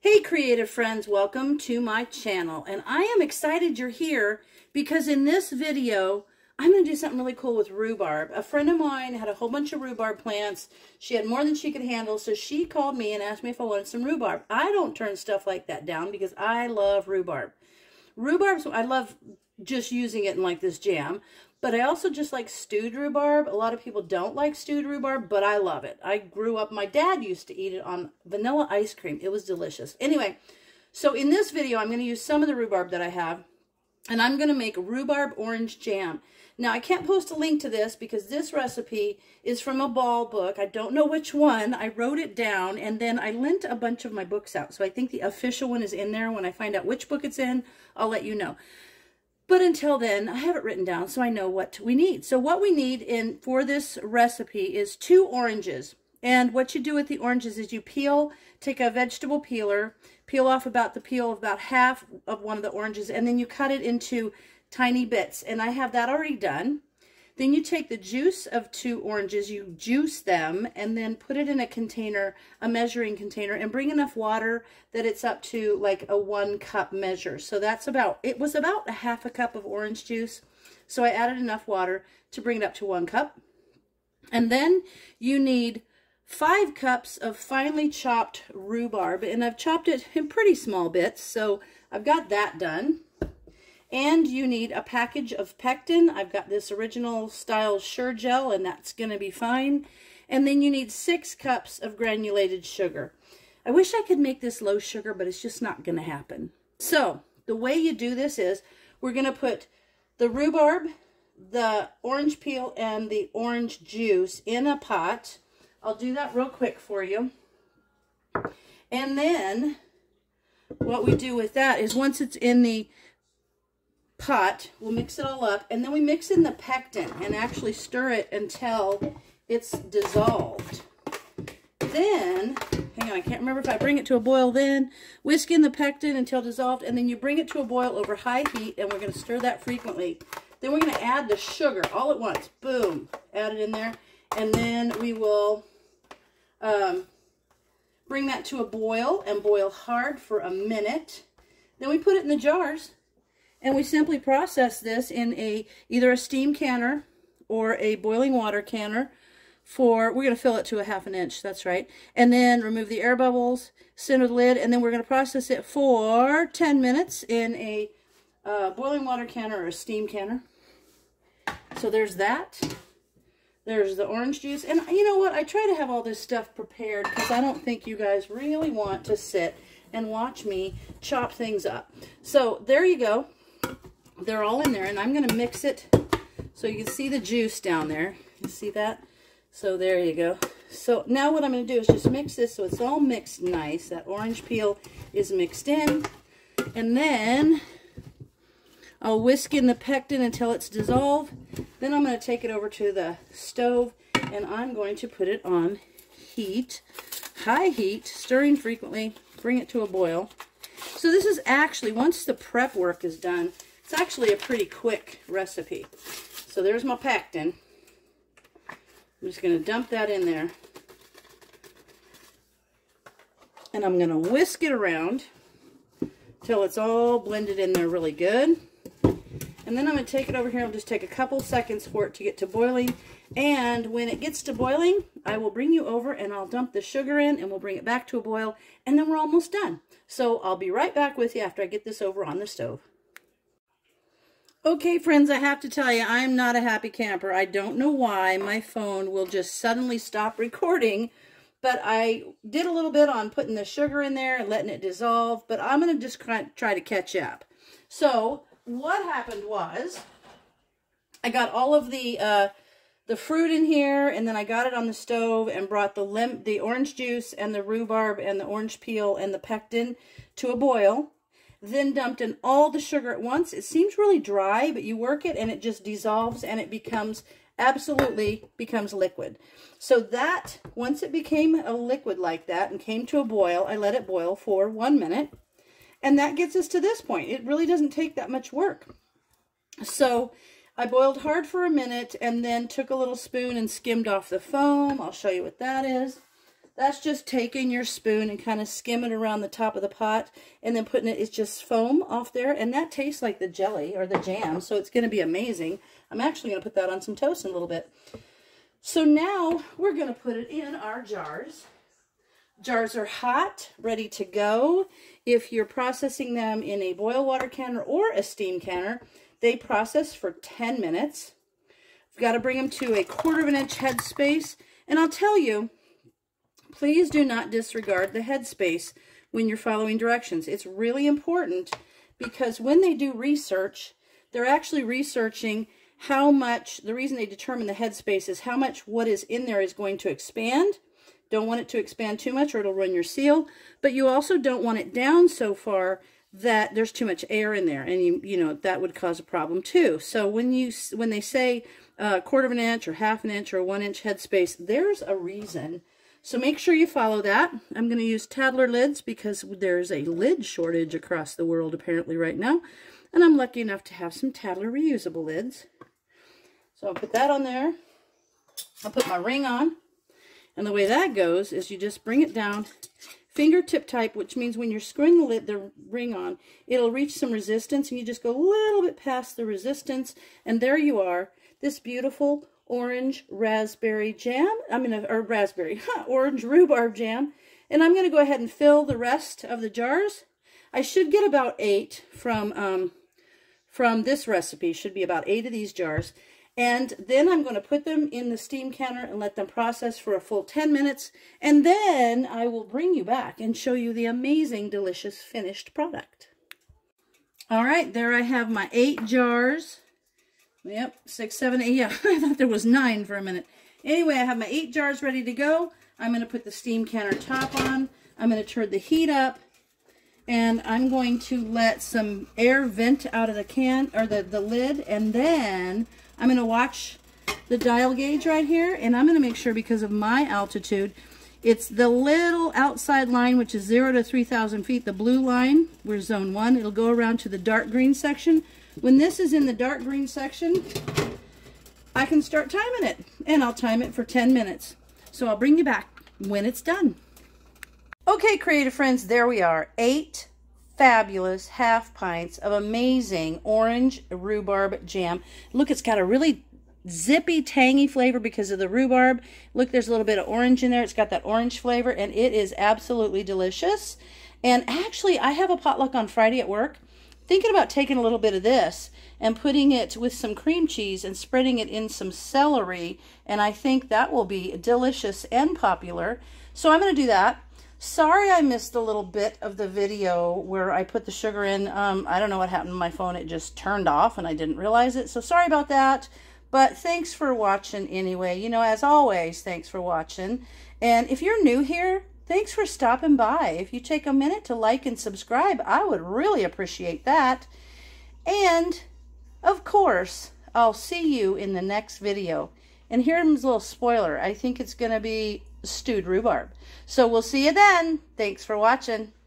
Hey creative friends, welcome to my channel. And I am excited you're here because in this video, I'm going to do something really cool with rhubarb. A friend of mine had a whole bunch of rhubarb plants. She had more than she could handle, so she called me and asked me if I wanted some rhubarb. I don't turn stuff like that down because I love rhubarb. Rhubarb, I love just using it in like this jam, but I also just like stewed rhubarb. A lot of people don't like stewed rhubarb, but I love it. I grew up, my dad used to eat it on vanilla ice cream. It was delicious. Anyway, so in this video, I'm going to use some of the rhubarb that I have, and I'm going to make rhubarb orange jam. Now, I can't post a link to this because this recipe is from a ball book. I don't know which one. I wrote it down, and then I lent a bunch of my books out. So I think the official one is in there. When I find out which book it's in, I'll let you know. But until then, I have it written down so I know what we need. So what we need in for this recipe is two oranges. And what you do with the oranges is you peel, take a vegetable peeler, peel off about the peel of about half of one of the oranges, and then you cut it into tiny bits. And I have that already done. Then you take the juice of two oranges, you juice them, and then put it in a container, a measuring container, and bring enough water that it's up to like a one cup measure. So that's about, it was about a half a cup of orange juice. So I added enough water to bring it up to one cup. And then you need five cups of finely chopped rhubarb, and I've chopped it in pretty small bits, so I've got that done. And you need a package of pectin. I've got this original style Sure-Jell, and that's going to be fine. And then you need six cups of granulated sugar. I wish I could make this low sugar, but it's just not going to happen. So, the way you do this is, we're going to put the rhubarb, the orange peel, and the orange juice in a pot. I'll do that real quick for you. And then, what we do with that is once it's in the pot. We'll mix it all up. And then we mix in the pectin and actually stir it until it's dissolved. Then, hang on, I can't remember if I bring it to a boil then. Whisk in the pectin until dissolved. And then you bring it to a boil over high heat. And we're going to stir that frequently. Then we're going to add the sugar all at once. Boom. Add it in there. And then we will um, bring that to a boil and boil hard for a minute. Then we put it in the jars and we simply process this in a either a steam canner or a boiling water canner for, we're going to fill it to a half an inch, that's right. And then remove the air bubbles, center the lid, and then we're going to process it for 10 minutes in a uh, boiling water canner or a steam canner. So there's that. There's the orange juice. And you know what? I try to have all this stuff prepared because I don't think you guys really want to sit and watch me chop things up. So there you go they're all in there and I'm going to mix it so you can see the juice down there. You see that? So there you go. So now what I'm going to do is just mix this so it's all mixed nice. That orange peel is mixed in. And then I'll whisk in the pectin until it's dissolved. Then I'm going to take it over to the stove and I'm going to put it on heat, high heat, stirring frequently, bring it to a boil. So this is actually, once the prep work is done, it's actually a pretty quick recipe. So there's my pectin. I'm just going to dump that in there. And I'm going to whisk it around till it's all blended in there really good. And then I'm going to take it over here. I'll just take a couple seconds for it to get to boiling. And when it gets to boiling, I will bring you over and I'll dump the sugar in and we'll bring it back to a boil. And then we're almost done. So I'll be right back with you after I get this over on the stove. Okay, friends, I have to tell you, I'm not a happy camper. I don't know why my phone will just suddenly stop recording, but I did a little bit on putting the sugar in there and letting it dissolve, but I'm going to just try to catch up. So, what happened was, I got all of the uh, the fruit in here, and then I got it on the stove and brought the lim the orange juice and the rhubarb and the orange peel and the pectin to a boil then dumped in all the sugar at once. It seems really dry, but you work it and it just dissolves and it becomes absolutely becomes liquid. So that, once it became a liquid like that and came to a boil, I let it boil for one minute. And that gets us to this point. It really doesn't take that much work. So I boiled hard for a minute and then took a little spoon and skimmed off the foam. I'll show you what that is. That's just taking your spoon and kind of skimming it around the top of the pot and then putting it, it's just foam off there. And that tastes like the jelly or the jam, so it's going to be amazing. I'm actually going to put that on some toast in a little bit. So now we're going to put it in our jars. Jars are hot, ready to go. If you're processing them in a boil water canner or a steam canner, they process for 10 minutes. We've got to bring them to a quarter of an inch headspace. And I'll tell you, please do not disregard the headspace when you're following directions. It's really important because when they do research, they're actually researching how much, the reason they determine the headspace is how much what is in there is going to expand. Don't want it to expand too much or it'll run your seal. But you also don't want it down so far that there's too much air in there. And, you, you know, that would cause a problem too. So when you when they say a quarter of an inch or half an inch or one inch headspace, there's a reason. So make sure you follow that. I'm going to use Tattler lids because there's a lid shortage across the world apparently right now. And I'm lucky enough to have some Tattler reusable lids. So I'll put that on there. I'll put my ring on. And the way that goes is you just bring it down fingertip type, which means when you're screwing the lid, the ring on, it'll reach some resistance and you just go a little bit past the resistance and there you are, this beautiful orange raspberry jam, I mean, or raspberry, orange rhubarb jam. And I'm going to go ahead and fill the rest of the jars. I should get about eight from, um, from this recipe, should be about eight of these jars. And then I'm going to put them in the steam canner and let them process for a full 10 minutes. And then I will bring you back and show you the amazing, delicious finished product. All right, there I have my eight jars. Yep, six, seven, eight. Yeah, I thought there was nine for a minute. Anyway, I have my eight jars ready to go. I'm going to put the steam canner top on. I'm going to turn the heat up. And I'm going to let some air vent out of the can, or the, the lid. And then I'm going to watch the dial gauge right here, and I'm going to make sure because of my altitude, it's the little outside line, which is 0 to 3,000 feet, the blue line, we're zone 1. It'll go around to the dark green section. When this is in the dark green section, I can start timing it, and I'll time it for 10 minutes. So I'll bring you back when it's done. Okay, creative friends, there we are. Eight fabulous half pints of amazing orange rhubarb jam. Look, it's got a really zippy, tangy flavor because of the rhubarb. Look, there's a little bit of orange in there. It's got that orange flavor, and it is absolutely delicious. And actually, I have a potluck on Friday at work. Thinking about taking a little bit of this and putting it with some cream cheese and spreading it in some celery. And I think that will be delicious and popular. So I'm going to do that. Sorry I missed a little bit of the video where I put the sugar in. Um, I don't know what happened to my phone. It just turned off and I didn't realize it. So sorry about that. But thanks for watching anyway. You know, as always, thanks for watching. And if you're new here, thanks for stopping by. If you take a minute to like and subscribe, I would really appreciate that. And, of course, I'll see you in the next video. And here's a little spoiler. I think it's going to be stewed rhubarb. So we'll see you then. Thanks for watching.